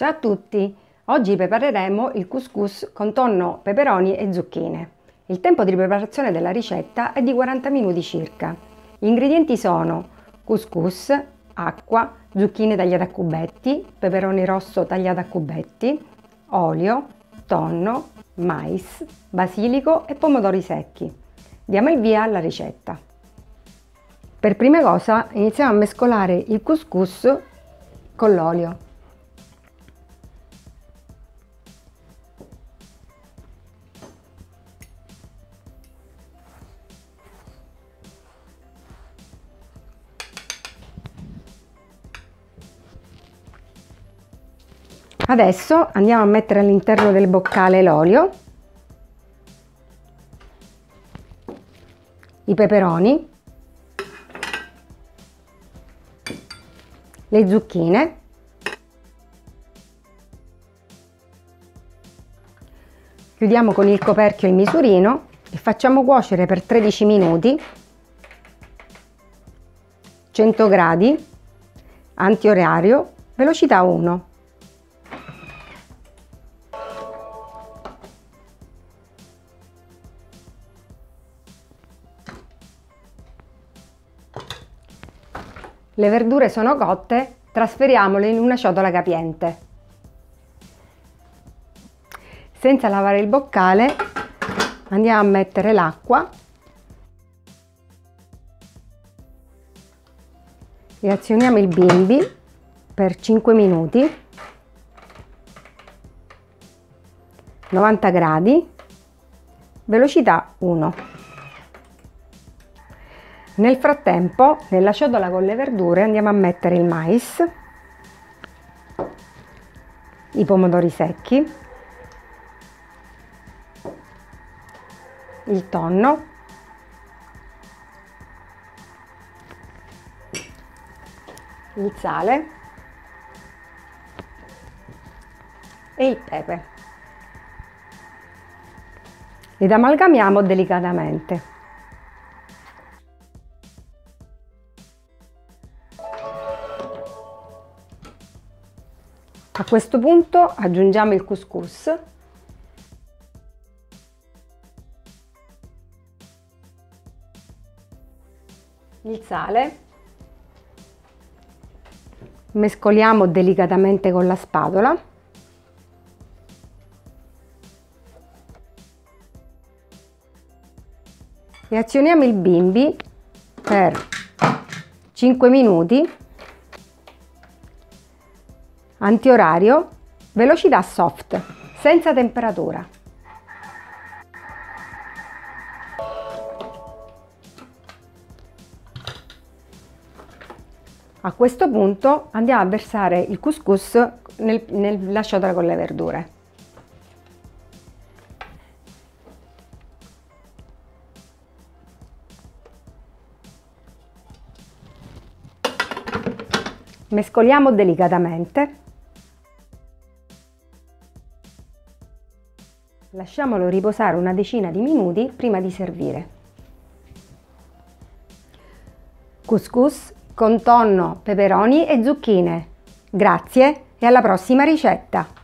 Ciao a tutti! Oggi prepareremo il couscous con tonno, peperoni e zucchine. Il tempo di preparazione della ricetta è di 40 minuti circa. Gli ingredienti sono couscous, acqua, zucchine tagliate a cubetti, peperoni rosso tagliato a cubetti, olio, tonno, mais, basilico e pomodori secchi. Diamo il via alla ricetta. Per prima cosa iniziamo a mescolare il couscous con l'olio. Adesso andiamo a mettere all'interno del boccale l'olio, i peperoni, le zucchine, chiudiamo con il coperchio il misurino e facciamo cuocere per 13 minuti 100 gradi antiorario velocità 1 Le verdure sono cotte, trasferiamole in una ciotola capiente. Senza lavare il boccale andiamo a mettere l'acqua. E azioniamo il bimbi per 5 minuti. 90 gradi. Velocità 1 nel frattempo, nella ciotola con le verdure andiamo a mettere il mais, i pomodori secchi, il tonno, il sale e il pepe. Ed amalgamiamo delicatamente. A questo punto aggiungiamo il couscous. Il sale. Mescoliamo delicatamente con la spatola. E azioniamo il bimbi per 5 minuti antiorario, velocità soft, senza temperatura. A questo punto andiamo a versare il couscous nel, nella ciotola con le verdure. Mescoliamo delicatamente Lasciamolo riposare una decina di minuti prima di servire. Couscous con tonno, peperoni e zucchine. Grazie e alla prossima ricetta!